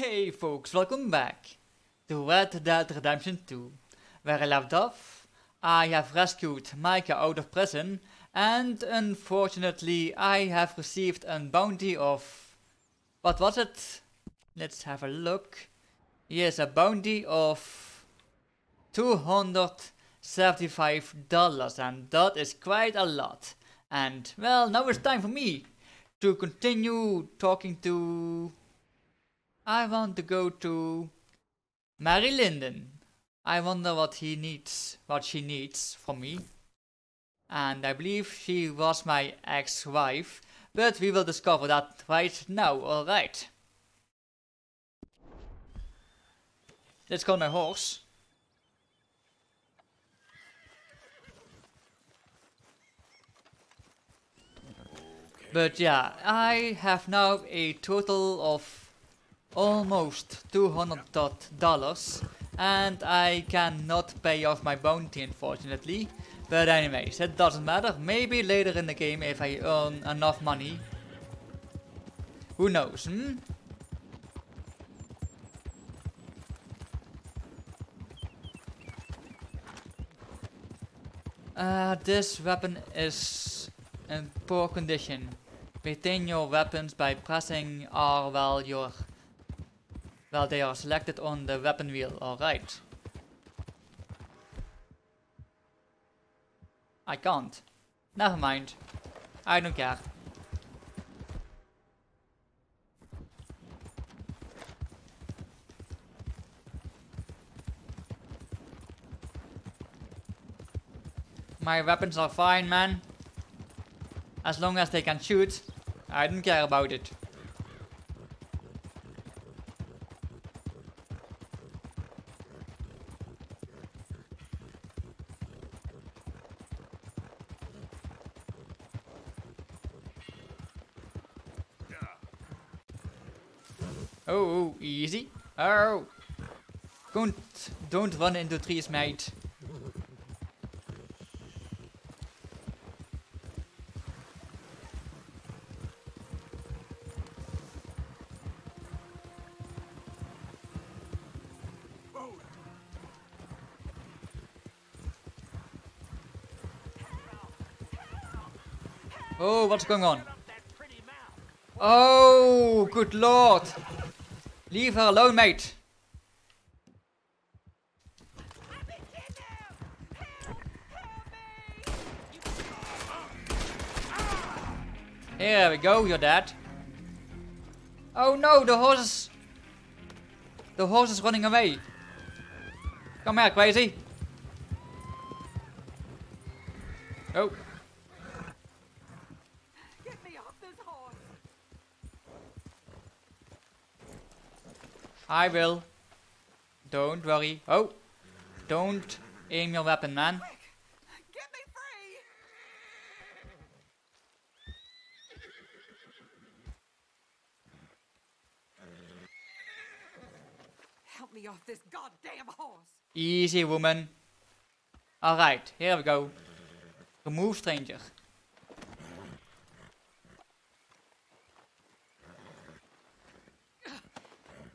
Hey folks, welcome back to Red Dead Redemption 2. Where I left off, I have rescued Micah out of prison and unfortunately I have received a bounty of... What was it? Let's have a look. Yes, a bounty of $275 and that is quite a lot. And well, now it's time for me to continue talking to... I want to go to Mary Linton. I wonder what he needs, what she needs from me. And I believe she was my ex-wife, but we will discover that right now, alright. Let's call my horse. But yeah, I have now a total of almost $200 and I cannot pay off my bounty unfortunately. But anyways, it doesn't matter. Maybe later in the game if I earn enough money. Who knows, hmm? Uh, this weapon is in poor condition. Retain your weapons by pressing R while you're while they are selected on the weapon wheel. Alright. I can't. Never mind. I don't care. My weapons are fine, man. As long as they can shoot, I don't care about it. Oh, easy. Oh. Don't, don't run into trees, mate. Oh, what's going on? Oh, good lord. Leave her alone, mate. Here we go, you're dead. Oh no, the horse is... The horse is running away. Come here, crazy. Oh. Get me off this horse! I will. Don't worry. Oh. Don't aim your weapon, man. Quick! Get me free! Help me off this goddamn horse! Easy, woman. Alright, here we go. Remove stranger.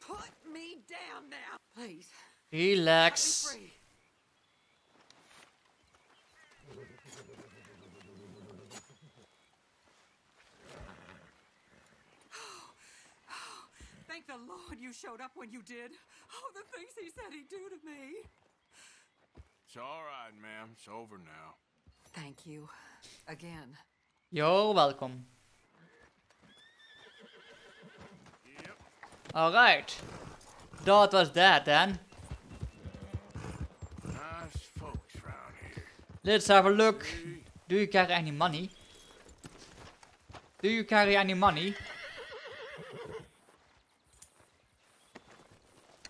Put me down now! Please, Relax. free! Thank the Lord you showed up when you did. Oh, the things he said he'd do to me. It's all right, ma'am. It's over now. Thank you. Again. You're welcome. Yep. Alright. That was that then. Nice folks round here. Let's have a look. Do you carry any money? Do you carry any money?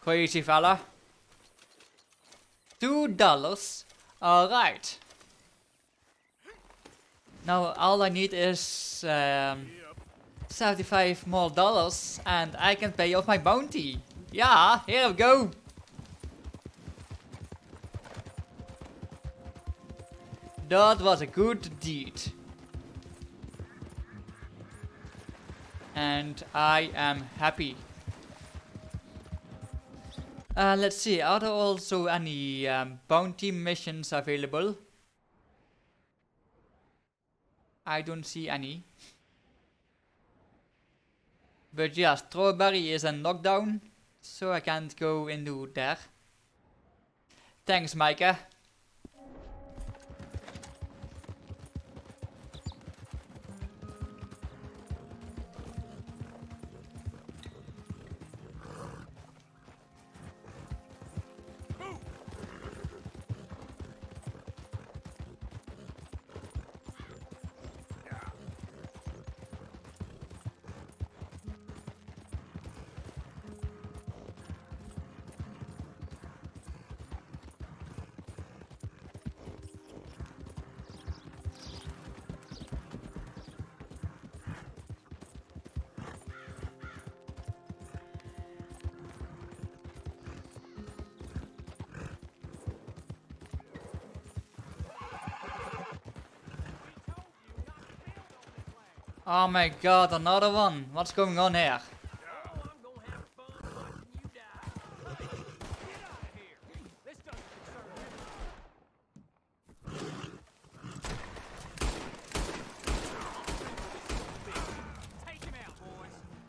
Crazy fella. Two dollars. Alright. Now all I need is um, 75 more dollars and I can pay off my bounty. Yeah, here we go. That was a good deed. And I am happy. Uh, let's see, are there also any um, bounty missions available? I don't see any. But yeah, Strawberry is a knockdown, so I can't go into there. Thanks, Micah. Oh my god, another one. What's going on here?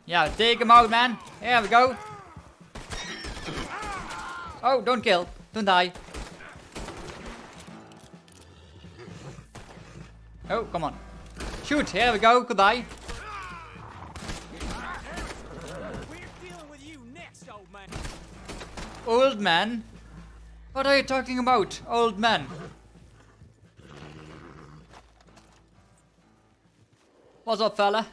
Yeah, take him out, man. Here we go. Oh, don't kill. Don't die. Oh, come on. Shoot, here we go. Goodbye. Old man. What are you talking about, old man? What's up, fella?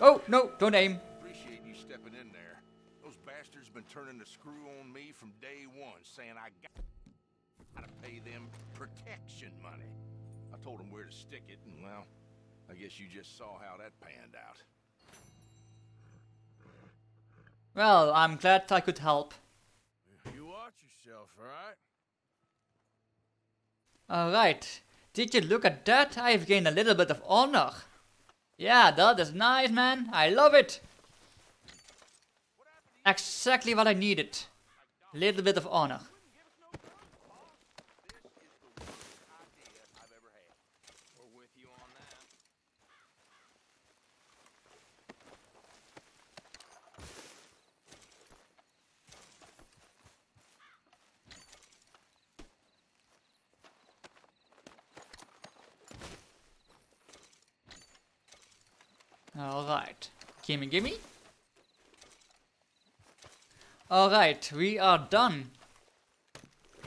Oh, no, don't aim. Appreciate you stepping in there. Those bastards been turning the screw on me from day one, saying I got gotta pay them protection money. I told them where to stick it, and well, I guess you just saw how that panned out. Well, I'm glad I could help. You watch yourself, all right? Alright, did you look at that? I've gained a little bit of honor. Yeah, that is nice, man. I love it. Exactly what I needed. A little bit of honor. I've ever had. We're with you on that. Alright. Gimme, gimme. Alright, we are done.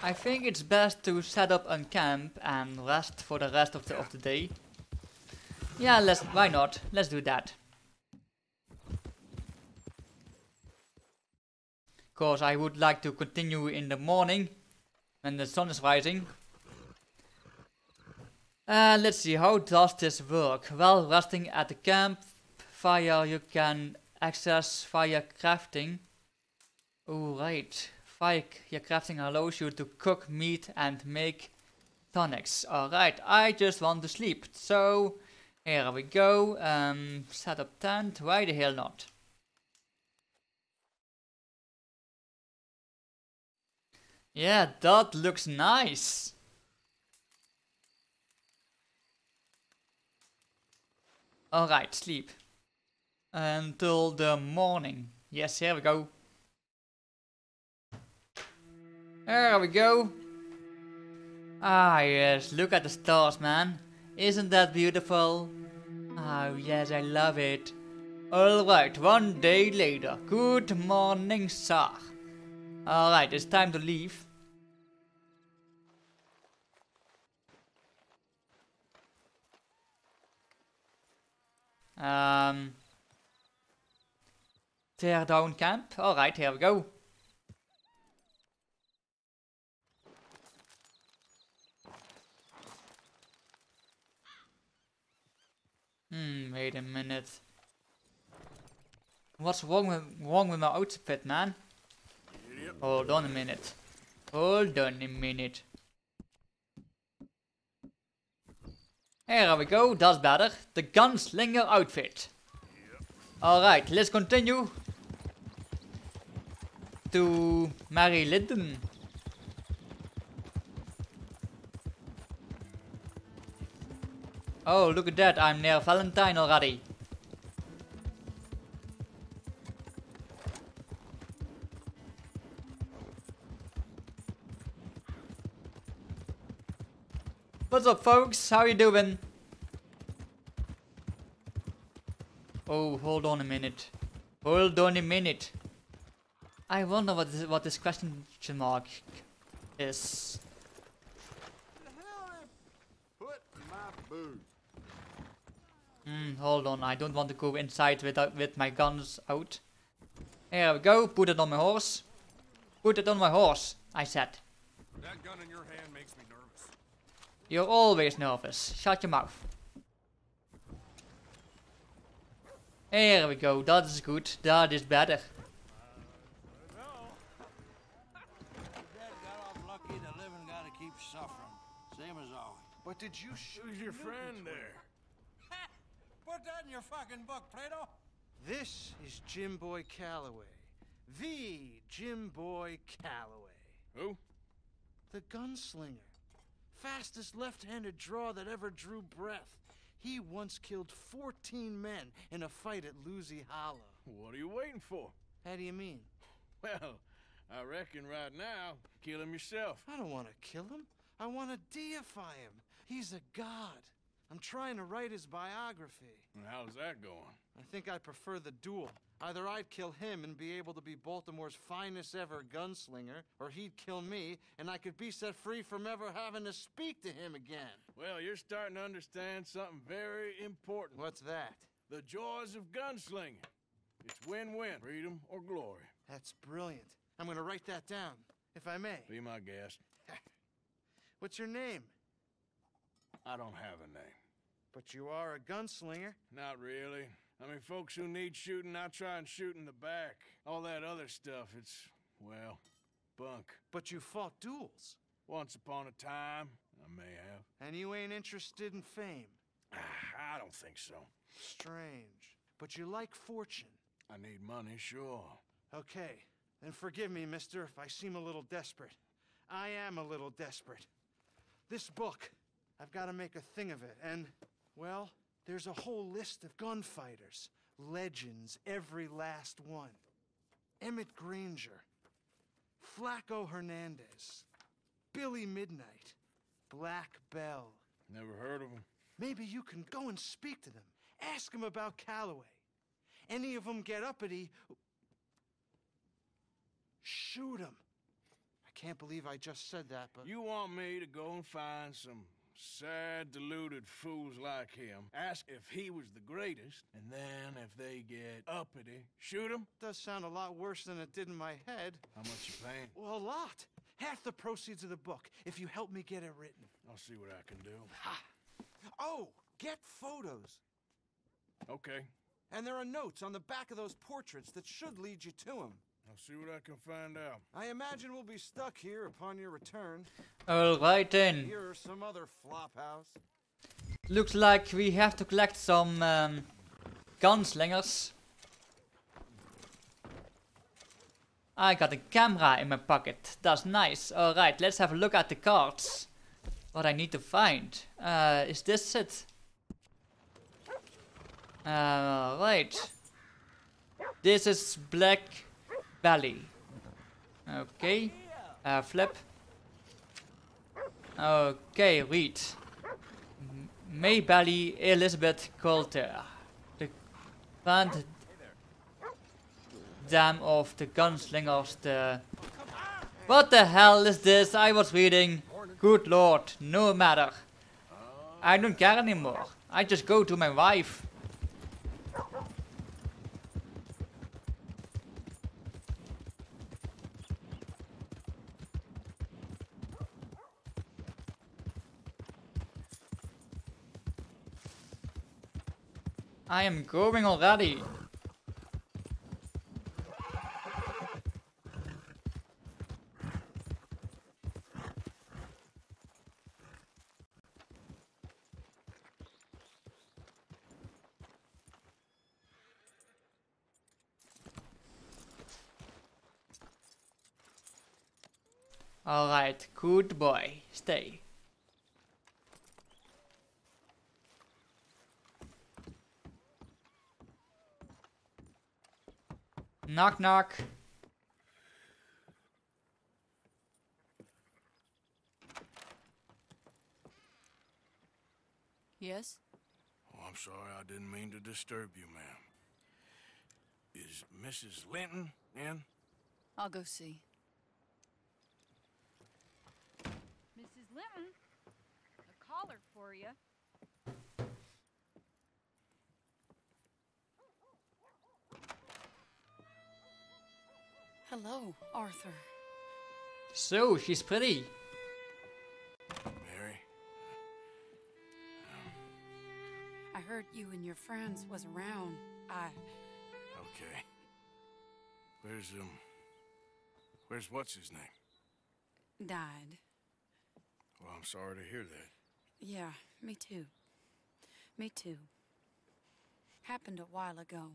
I think it's best to set up a camp and rest for the rest of the of the day. Yeah, let's why not? Let's do that. Cause I would like to continue in the morning when the sun is rising. Uh, let's see, how does this work? Well, resting at the campfire you can access via crafting. Oh, right. Fire crafting allows you to cook meat and make tonics. Alright, I just want to sleep. So, here we go. Um, set up tent. Why the hell not? Yeah, that looks nice. Alright, sleep. Until the morning. Yes, here we go. There we go. Ah, yes, look at the stars, man. Isn't that beautiful? Oh, yes, I love it. Alright, one day later. Good morning, sir. Alright, it's time to leave. Um, tear down camp. Alright, here we go. Hmm, wait a minute. What's wrong with, wrong with my outfit, man? Hold on a minute. Hold on a minute. Here we go, that's better. The gunslinger outfit. Alright, let's continue. To Mary Linton. Oh, look at that, I'm near Valentine already. What's up folks, how you doing? Oh, hold on a minute. Hold on a minute. I wonder what this, what this question mark is. Put my boots. Hmm, hold on, I don't want to go inside without with my guns out. Here we go, put it on my horse. Put it on my horse, I said. That gun in your hand makes me nervous. You're always nervous. Shut your mouth. Here we go, that is good, that is better. Dad got off lucky, the living gotta keep suffering. Same as always. But did you shoot your friend there? Put that in your fucking book, Plato. This is Jim Boy Calloway. The Jim Boy Calloway. Who? The gunslinger. Fastest left handed draw that ever drew breath. He once killed 14 men in a fight at Lucy Hollow. What are you waiting for? How do you mean? Well, I reckon right now, kill him yourself. I don't want to kill him. I want to deify him. He's a god. I'm trying to write his biography. And how's that going? I think I prefer the duel. Either I'd kill him and be able to be Baltimore's finest ever gunslinger, or he'd kill me and I could be set free from ever having to speak to him again. Well, you're starting to understand something very important. What's that? The joys of gunslinging. It's win-win, freedom or glory. That's brilliant. I'm gonna write that down, if I may. Be my guest. What's your name? I don't have a name. But you are a gunslinger. Not really. I mean, folks who need shooting, I try and shoot in the back. All that other stuff, it's, well, bunk. But you fought duels. Once upon a time, I may have. And you ain't interested in fame. Ah, I don't think so. Strange. But you like fortune. I need money, sure. Okay, then forgive me, mister, if I seem a little desperate. I am a little desperate. This book, I've got to make a thing of it, and, well, there's a whole list of gunfighters. Legends, every last one. Emmett Granger, Flaco Hernandez, Billy Midnight, Black Belle. Never heard of him. Maybe you can go and speak to them. Ask them about Calloway. Any of them get uppity, shoot him. I can't believe I just said that, but You want me to go and find some sad, deluded fools like him, ask if he was the greatest, and then if they get uppity, shoot him? does sound a lot worse than it did in my head. How much you paying? Well, a lot. Half the proceeds of the book, if you help me get it written. I'll see what I can do. Ha! Oh, get photos. Okay, And there are notes on the back of those portraits that should lead you to him. I'll see what I can find out. I imagine we'll be stuck here upon your return. Alright then. Here or some other flop house. Looks like we have to collect some um, gunslingers. I got a camera in my pocket. That's nice. Alright, let's have a look at the cards. What I need to find. Uh, is this it? Uh, right. This is Black Valley. Okay. Uh, flip. Okay, read. May Valley Elizabeth Coulter. The Grand Dam of the Gunslingers. The what the hell is this? I was reading. Good lord, no matter. I don't care anymore. I just go to my wife. I am going already. Alright, good boy. Stay. Knock knock. Yes? Oh, I'm sorry, I didn't mean to disturb you, ma'am. Is Mrs. Linton in? I'll go see. Mrs. Linton, a caller for you. Hello, Arthur. So, she's pretty. Mary? I heard you and your friends was around. I. Okay. Where's, um... Where's what's his name? died. Well, I'm sorry to hear that. Yeah, me too. Me too. Happened a while ago.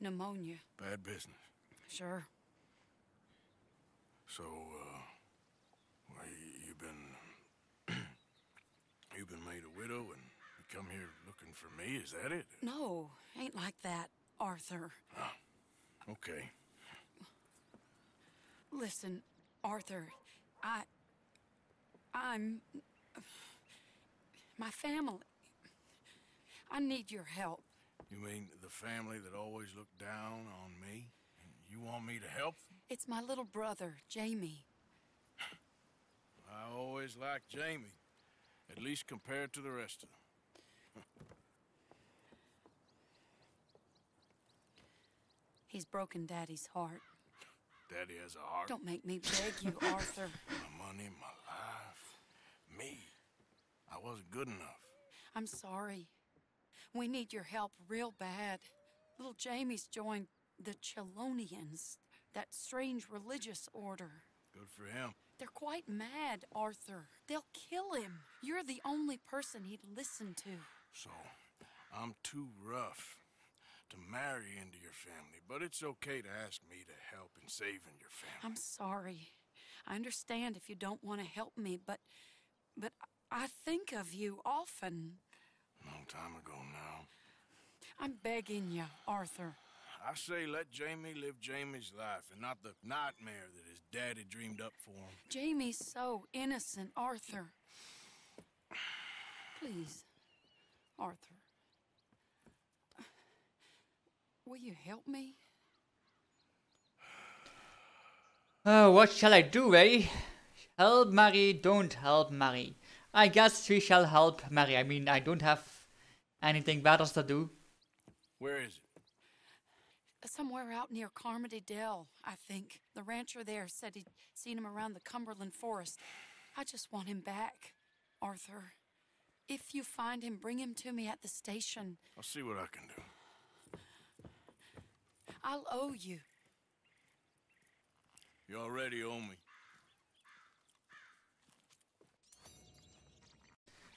Pneumonia, Bad business. Sure. So, uh... Well, you, you've been... you've been made a widow and you come here looking for me, is that it? No, ain't like that, Arthur. Ah, Okay. Listen, Arthur, I. I'm. My family. I need your help. You mean the family that always looked down on me? You want me to help? It's my little brother, Jamie. I always liked Jamie. At least compared to the rest of them. He's broken Daddy's heart. Daddy has a heart. Don't make me beg you, Arthur. My money, my life. Me. I wasn't good enough. I'm sorry. We need your help real bad. Little Jamie's joined the Chelonians, that strange religious order. Good for him. They're quite mad, Arthur. They'll kill him. You're the only person he'd listen to. So, I'm too rough to marry into your family, but it's okay to ask me to help in saving your family. I'm sorry. I understand if you don't want to help me, but but I think of you often. Long time ago now. I'm begging you, Arthur. I say let Jamie live Jamie's life and not the nightmare that his daddy dreamed up for him. Jamie's so innocent, Arthur. Please, Arthur. Will you help me? Oh, what shall I do, eh? Help Mary, don't help Mary. I guess we shall help Mary. I mean, I don't have anything better to do. Where is it? Somewhere out near Carmody Dell, I think. The rancher there said he'd seen him around the Cumberland Forest. I just want him back, Arthur. If you find him, bring him to me at the station. I'll see what I can do. I'll owe you. You already owe me.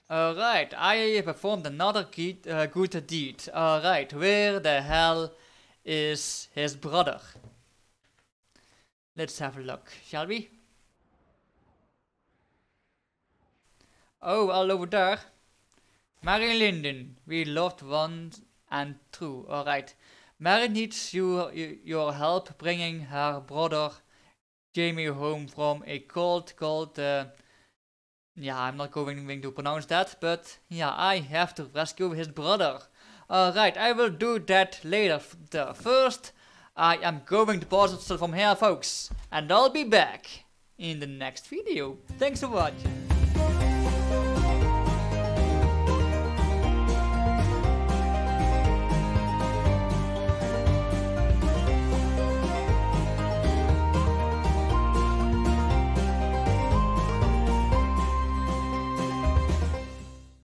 Alright, I performed another good, uh, good deed. Alright, where the hell is his brother? Let's have a look, shall we? Oh, all over there. Mary Linton, we loved one and true. Alright. Mary needs you, you, your help bringing her brother Jamie home from a cold, cold uh, yeah, I'm not going to pronounce that, but yeah, I have to rescue his brother. Alright, I will do that later. The first, I am going to pause it from here, folks, and I'll be back in the next video. Thanks for watching.